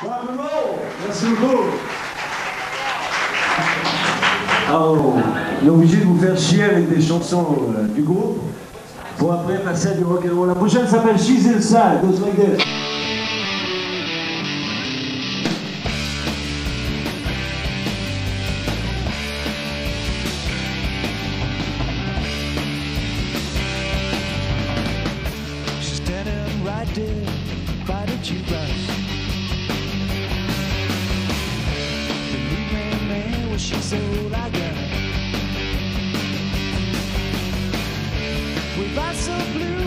Merci beaucoup. Alors, on est obligé de vous faire chier avec des chansons euh, du groupe pour après passer à du rock and roll. La prochaine s'appelle She's Inside, goes like this. So blue.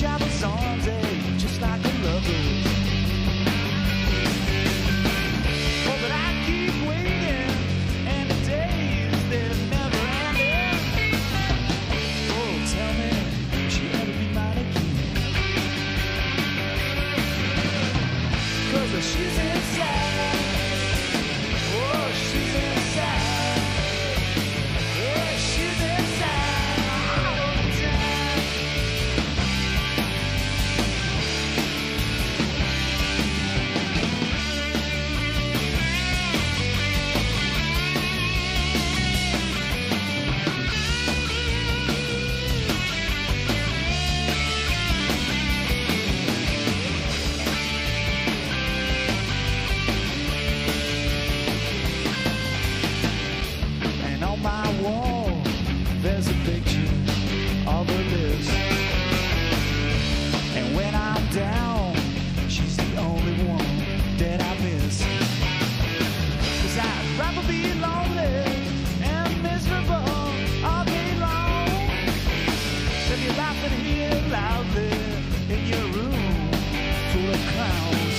travel's arms just like a lover. Oh, but I keep waiting, and the days they never. Oh, tell me, she ever be mine she's now.